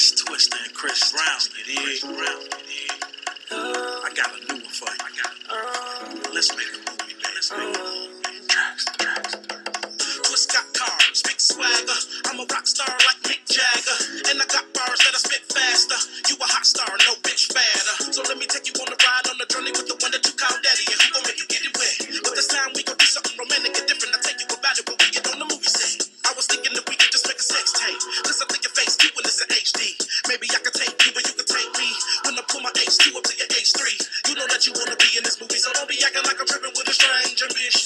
It's Twista and Chris Brown, you dig? Brown, you dig? I got a new one for you. I got it. Let's make a movie, man. Let's make a movie. Tracks, tracks. Twist got cars, big swagger. I'm a rock star like Mick Jagger. And I got bars that I spit faster. You a hot star, no bitch fatter. So let me take you on a ride on the journey with the one that you call daddy. And who gon' make you get it wet? But this time we gon' do something romantic and different. I take you about it when we get on the movie set. I was thinking that we could just make a sex tape. Just up to contribution.